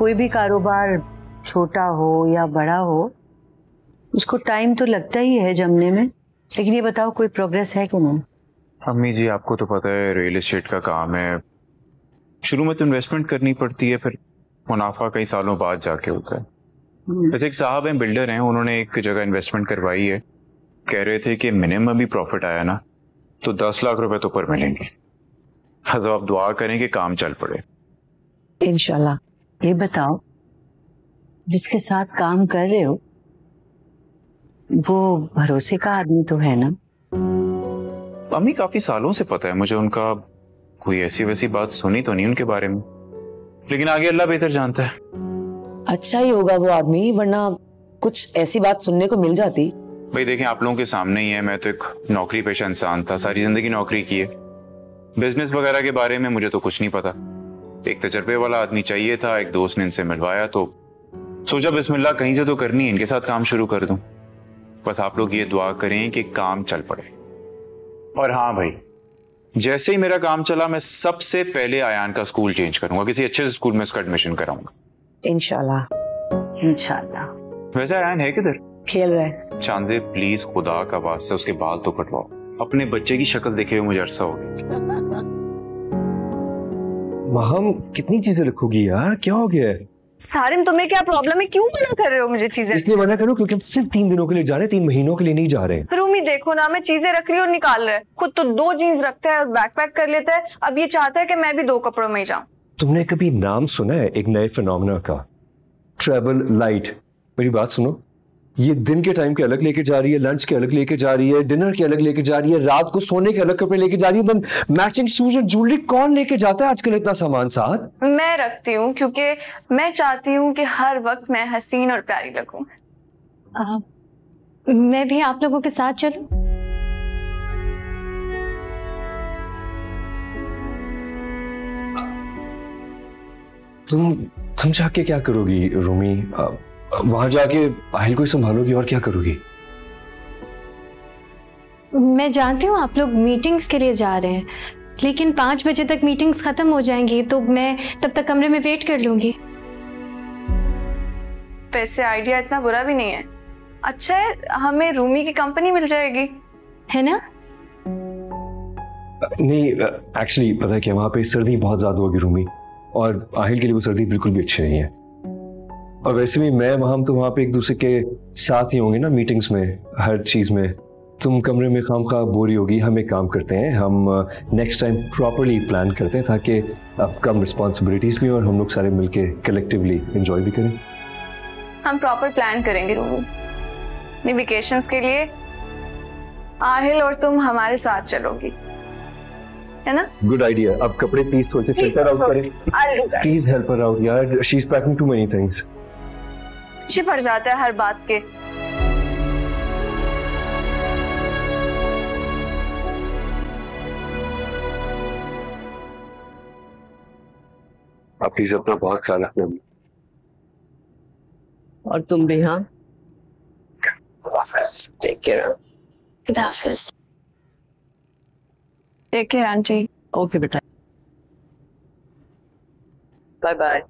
कोई भी कारोबार छोटा हो या बड़ा हो उसको टाइम तो लगता ही है जमने में लेकिन ये बताओ कोई प्रोग्रेस है कि नहीं? अम्मी जी आपको तो पता है रियल एस्टेट का काम है। शुरू में तो इन्वेस्टमेंट करनी पड़ती है फिर मुनाफा कई सालों बाद जाके होता है। वैसे एक साहब हैं बिल्डर हैं उन्होंने एक जगह इन्वेस्टमेंट करवाई है। कह रहे थे कि मिनिमम भी प्रॉफिट आया ना तो दस लाख रुपए तो ऊपर मिलेंगे। बस आप दुआ करें कि काम चल पड़े। इनशाला ये बताओ जिसके साथ काम कर रहे हो वो भरोसे का आदमी तो है ना? अम्मी काफ़ी सालों से पता है मुझे उनका कोई ऐसी वैसी बात सुनी तो नहीं उनके बारे में। लेकिन आगे अल्लाह बेहतर जानता है। अच्छा ही होगा वो आदमी वरना कुछ ऐसी बात सुनने को मिल जाती। भाई देखें आप लोगों के सामने ही है मैं तो एक नौकरी पेशा इंसान था सारी ज़िंदगी नौकरी की है। बिज़नेस वगैरह के बारे में मुझे तो कुछ नहीं पता। एक तजर्बे वाला आदमी चाहिए था एक दोस्त ने इनसे मिलवाया तो सोचा बिस्मिल्लाह कहीं से तो करनी है इनके साथ काम शुरू कर दूँ। बस आप लोग ये दुआ करें कि काम चल पड़े। और हाँ भाई। जैसे ही मेरा काम चला मैं सबसे पहले आयान का स्कूल चेंज करूँगा किसी अच्छे से स्कूल में उसका एडमिशन कराऊँगा। इंशाल्लाह। इंशाल्लाह। वैसे आयान है किधर? खेल रहा है। चांदे प्लीज़ खुदा का वास्ते उसके बाल तो कटवाओ। अपने बच्चे की शक्ल देखे हुए मुझे अरसा हो गया। महम कितनी चीज़ें रखोगी यार? क्या हो गया है? सारिम तुम्हें क्या प्रॉब्लम है? क्यों मना कर रहे हो मुझे चीज़ें? इसलिए मना करो क्योंकि हम सिर्फ़ तीन दिनों के लिए जा रहे हैं तीन महीनों के लिए नहीं जा रहे हैं। रूमी देखो ना मैं चीज़ें रख रही हूँ और निकाल रहा है। खुद तो दो जीन्स रखता है और बैक पैक कर लेता है। अब ये चाहता है कि मैं भी दो कपड़ों में जाऊँ। तुमने कभी नाम सुना है एक नए फिनोमिना का? ट्रेवल लाइट मेरी बात सुनो। ये दिन के टाइम के अलग लेके जा रही है लंच के अलग लेके जा रही है डिनर के अलग लेके जा रही है रात को सोने के अलग कपड़े लेके जा रही है देन मैचिंग शूज़ और ज्वेलरी कौन लेके जाता है आजकल इतना सामान साथ? मैं रखती हूँ क्योंकि मैं चाहती हूँ कि हर वक्त मैं हसीन और प्यारी लगूं। मैं भी आप लोगों के साथ चलूँ? तुम तुम जाके क्या करोगी रूमी? वहाँ जाके आहिल को ही संभालोगी और क्या करोगी? मैं जानती हूँ आप लोग मीटिंग्स के लिए जा रहे हैं लेकिन पाँच बजे तक मीटिंग्स खत्म हो जाएँगी तो मैं तब तक कमरे में वेट कर लूँगी। वैसे आइडिया इतना बुरा भी नहीं है। अच्छा है हमें रूमी की कंपनी मिल जाएगी। है ना? नहीं एक्चुअली पता है क्या वहाँ पे सर्दी बहुत ज़्यादा होगी रूमी और आहिल के लिए वो सर्दी बिल्कुल भी अच्छी नहीं है। और वैसे भी मैं वहाँ तो वहाँ पे एक दूसरे के साथ ही होंगे ना मीटिंग्स में हर चीज़ में। तुम कमरे में खाम खा बोरी होगी हम एक काम करते हैं हम नेक्स्ट टाइम प्रॉपरली प्लान करते हैं ताकि अब कम रिस्पॉन्सिबिलिटीज भी और हम लोग सारे मिलके कलेक्टिवली एंजॉय भी करें। हम प्रॉपर प्लान करेंगे अपनी वेकेशंस के लिए आहिल और तुम हमारे साथ चलोगी। है ना? गुड आइडिया अब कपड़े प्लीज़ सोचे फ़िल्टर आउट करें। प्लीज़ हेल्प हर आउट यार। She is packing too many things अच्छी पड़ जाता है हर बात के। आप प्लीज़ अपना बहुत ख्याल रखना। और तुम भी हाँ? Take care take care aunty. Okay बेटा। बाय बाय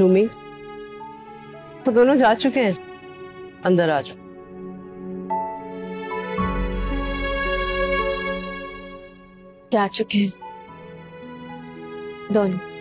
रूमी वो दोनों जा चुके हैं। अंदर आ जाओ। जा चुके हैं। दोनों।